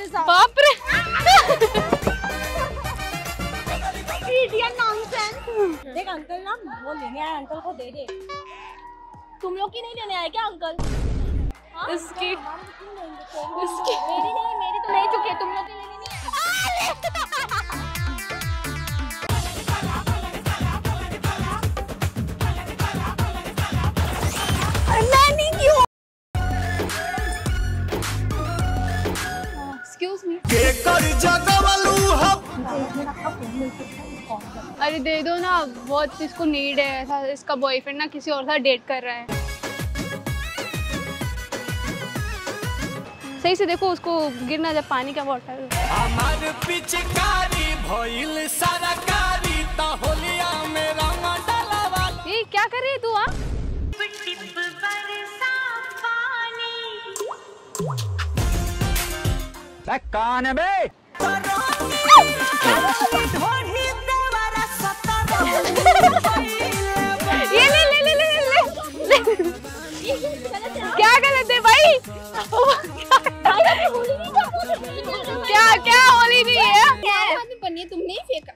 मेरे साथ बाप रे देख अंकल ना वो लेने आए अंकल को दे दे। तुम लोग की नहीं लेने आए क्या अंकल? इसकी इसकी? तेरी मेरी नहीं मेरी तो ले चुके तुम लोग अरे दे दो ना बहुत इसको नीड है ऐसा इसका बॉयफ्रेंड ना किसी और साथ डेट कर रहा है। सही से देखो उसको गिरना जब पानी का बॉटल ता ये क्या कर रही है तू हाँ? कौन है बे? ये ले ले ले ले ले, ले। क्या गलत है भाई? क्या क्या होली नहीं है? बनी तुमने ही फेंका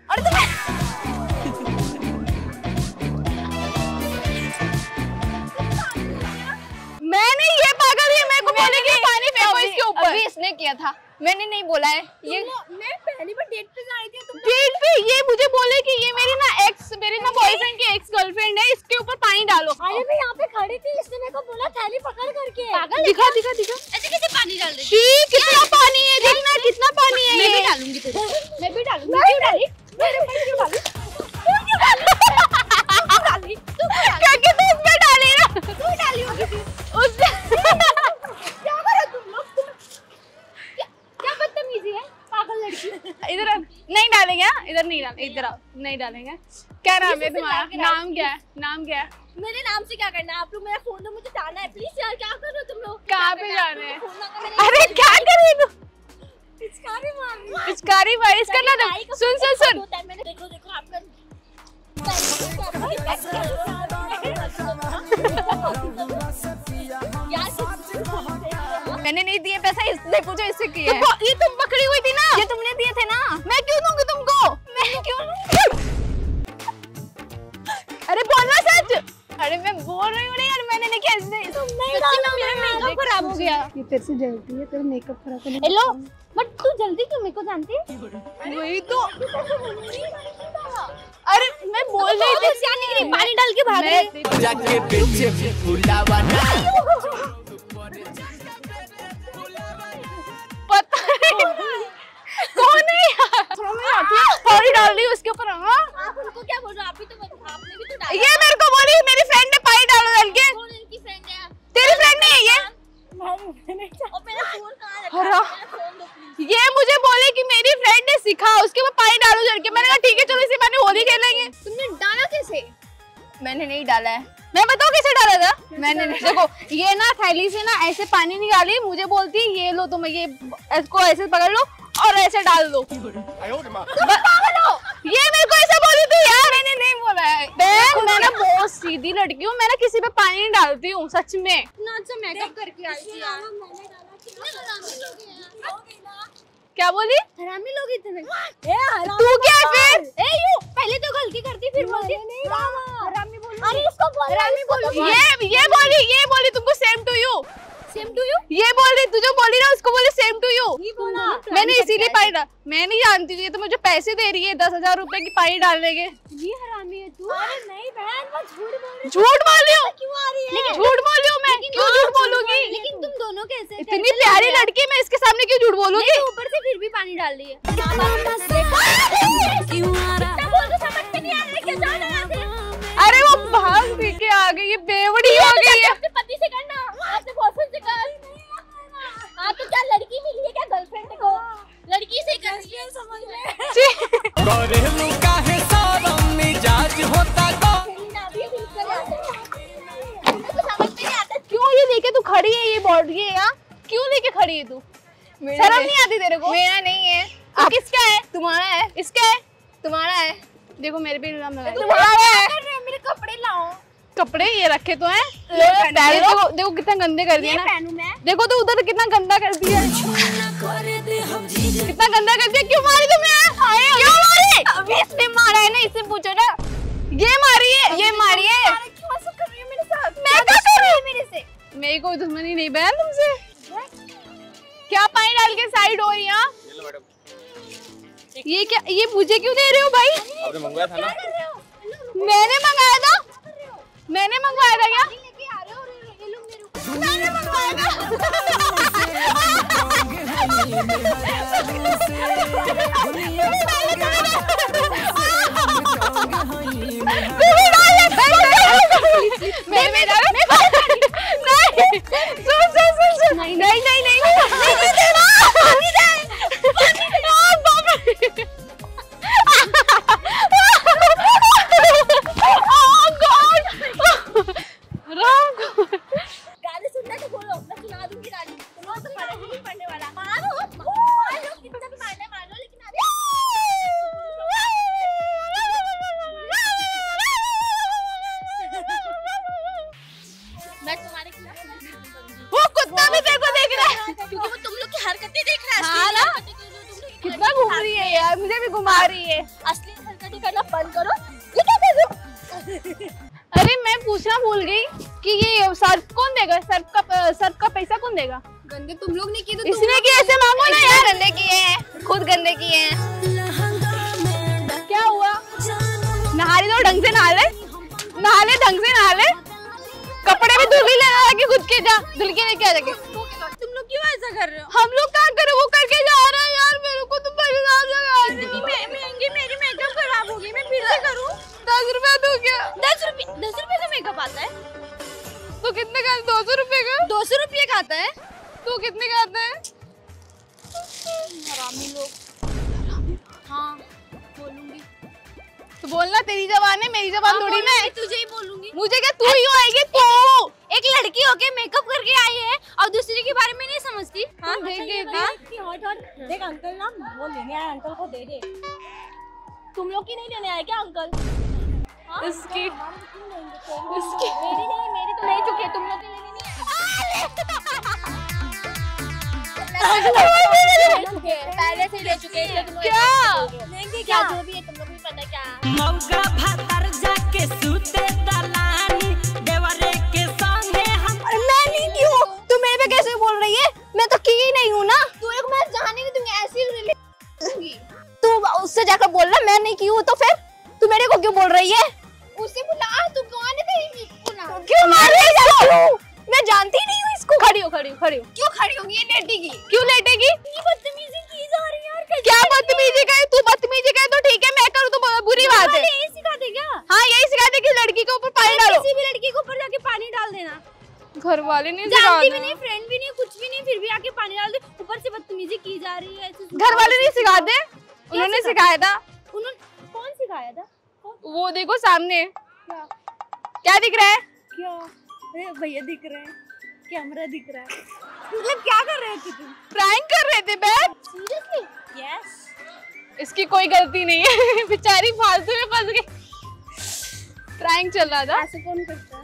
मैंने ये पागल ये मेरे को बोले कि पानी फेंको इसके ऊपर। अभी इसने किया था। मैंने नहीं बोला है। ये मैं पहली बार डेट पे जा रही थी तुम डेट पे? ये मुझे बोले कि ये मेरी ना एक्स मेरी ना बॉयफ्रेंड की एक्स गर्लफ्रेंड है इसके ऊपर पानी डालो। अरे मैं यहाँ पे खड़ी थी इसने मेरे को बोला थैली पकड़ करके। पागल दिखा दिखा दिखा। ऐसे कैसे पानी डाल रही छी कितना पानी है देखना कितना पानी है मैं भी डालूँगी तुझे। मैं भी डालूँगी। क्यों डाली? मेरे पे क्यों डाली? इधर नहीं आओ नहीं डालेंगे। क्या नाम है तुम्हारा? नाम क्या है? नाम क्या है? मेरे नाम से क्या करना है? आप लोग मेरा फ़ोन दो मुझे जाना है प्लीज़ यार क्या कर रहे हो तुम लोग? कहाँ पे करना जाना है? मेरे अरे क्या कर रही तू पिचकारी मार रही है। पिचकारी भाई इसका ना मेरी। सुन सुन सुन। मैंने देखो देखो आपका मैंने नहीं दिए पैसा इसने पूछो इससे किए ये तुम पकड़ी हुई थी ना। ये तुमने दिए थे ना? मैंने नहीं इसने मेरा मेकअप खराब हो गया। ये तेरे से जलती है तेरा मेकअप खराब होने हेलो बट तू जल्दी क्यों? मेरे को जानती? है वही तो अरे मैं बोल रही थी। क्या निकली पानी डाल के भाग रही। जाके पीछे फुलावा ना पता नहीं। कौन है यार? मैंने नहीं डाला है। मैं बताऊँ कैसे डाला था? मैंने नहीं देखो ये ना थैली से ना ऐसे पानी निकाली मुझे बोलती ये लो तुम ये इसको ऐसे पकड़ लो और ऐसे डाल दो। ये मेरे को ऐसा बोली थी यार। मैंने नहीं बोला है। मैं मैं ना बहुत सीधी लड़की हूँ मैं ना किसी पे पानी नहीं डालती हूँ सच में। इतना अच्छा मेकअप करके आई थी यार। मैंने डाला कितने हरामी लोग हैं यार। क्या बोली? हरामी लोग इतने। तू क्या फिर? ए यू पहले तो गलती करती फिर बोलती। नहीं हरामी अरे इसको बोल हरामी बोलो। ये ये बोली ये बोली तुमको same to you same to you ये बोल रही तुझे बोली ना उसको बोली सेम टू यू बोला। मैंने इसीलिए पानी डाल मैं नहीं जानती ये तो मुझे पैसे दे रही है दस हज़ार रुपए की पानी डालने के। ये हरामी है तू। अरे नहीं बहन मैं झूठ बोल रही झूठ बोल रही हूँ? क्यों आ रही है? झूठ बोल रही हूँ मैं? क्यों झूठ बोलूँगी? लेकिन तुम दोनों कैसे इतनी प्यारी लड़की मैं इसके सामने क्यों झूठ बोलूँगी? ऊपर से फिर भी पानी डाल रही है। क्यों आ रहा वो पी के आ गई ये बेवड़ी हो गई है। अपने पति से करना। अपने बॉयफ्रेंड से कर। हाँ तो क्या लड़की मिली है क्या गर्लफ्रेंड को? लड़की से कर है। समझ में छी। करेलू काहे सारम मिजाज होता है। तो समझ में नहीं आता। क्यों ये लेके तू खड़ी है ये बॉडी है यहाँ? क्यों लेके खड़ी है तू? शर्म नहीं आती तेरे को? मेरा नहीं है। तो किसका है? तुम्हारा है। इसका है? तुम्हारा है। देखो मेरे पे इल्ज़ाम लगा तुम्हारा है? कपड़े ये रखे तो हैं। देखो देखो कितना गंदे कर दिए ना। देखो तो उधर कितना गंदा कर दिया। कितना गंदा कर दिया। क्यों मारी तुमने क्यों मारी? अभी इसने मारा है ना इससे पूछो ना। ये मारी है ये मारी है। क्यों ऐसा कर रही है मेरे साथ? मैं क्या कर? रही है मेरे से। मेरी कोई दुश्मनी नहीं बहन तुमसे। क्या पानी डाल के साइड हो रही हैं ये क्या ये मुझे क्यों दे रहे हो भाई? आपने मंगवाया था ना? मैंने मंगाया था। मैंने मंगवाया था क्या लेके आ रहे हो ये लोग मेरे ऊपर मैंने मंगवाया मेरे भी घुमा रही है। असली हरकतें करना बंद करो। ये क्या कर रहे हो? अरे मैं पूछना भूल गई कि ये सर्फ कौन देगा? सर्फ का सर्फ का पैसा कौन देगा? गंदे तुम लोग नहीं किए तो इसने कि ऐसे मांगो ना यार गंदे किए हैं खुद गंदे किए हैं। क्या हुआ? नहा रही तो ढंग से नहा ले। नहा ले ढंग से नहा ले। कपड़े भी धुल ही लेना कि खुद के जा धुल के लेके आ जाके। तुम लोग क्यों ऐसा कर रहे हो? हम लोग क्या करें? वो करके जा रहा है यार तो परेशान महँगी मेरी मेकअप खराब होगी मैं फिर से करूँ? दस रुपए दो क्या? दस रुपए दस रुपए का मेकअप आता है? तो कितने का दो सौ रुपए का? दो सौ रुपये का आता है? तो कितने का आता है? हरामी लोग। हाँ बोलूँगी। तो बोलना तेरी जबान है मेरी जबान थोड़ी ना है। तुझे ही बोलूँगी। मुझे क्या तू ही आएगी तू। एक लड़की होके मेकअप करके आई है और समझती हाँ देख देख। हट हट। देख अंकल ना वो लेने आए अंकल को दे दे। तुम लोग की नहीं लेने आए क्या अंकल? हाँ, इसकी- क्यों लेंगे? तेरी मेरी नहीं मेरी तो ले चुकी है तुम लोग की लेनी नहीं है पहले से ले चुके हैं तुम क्या? लेंगे क्या? जो भी है तुम लोग भी पता क्या? मौगा भातर जाके सूते दलानी देवरे के संगे हम मैं नहीं की हूँ तू मेरे पे कैसे बोल रही है? मैं तो की ही नहीं हूँ ना। तू एक मैं जाने नहीं दूँगी ऐसी तू उससे जाकर बोल रहा मैं नहीं की हूँ तो फिर? तू मेरे को क्यों बोल रही है? उससे बुला तू कौन है तेरी क्यों मार रही है? मैं जानती नहीं हूँ इसको। खड़ी हो खड़ी हो खड़ी हो। क्यों खड़ी होगी? ये लेटेगी। क्यों लेटेगी? बदतमीजी की जा रही है यार क्या बदतमीजी तू बदतमीजी तो ठीक है मैं करूँ तो बुरी बात है। यही सिखाते क्या? हाँ यही सिखाते कि लड़की के ऊपर पानी डालो। किसी भी लड़की के ऊपर जाके पानी डाल देना। घर वाले नहीं जानती भी नहीं फ्रेंड भी नहीं कुछ भी नहीं फिर भी आके पानी डाल दे। ऊपर से बदतमीजी की जा रही है घर वाले नहीं सिखाते उन्होंने सिखाया था। उन्होंने कौन सिखाया था? वो देखो सामने। क्या? क्या दिख रहा है? क्या? अरे भैया दिख रहे हैं। कैमरा दिख रहा है। मतलब क्या कर रहे थे तुम? प्रैंक कर रहे थे बैग सीरियसली यस इसकी कोई गलती नहीं है। बेचारी फालतू में फंस गई। प्रैंक चल रहा था। ऐसे कौन करता है?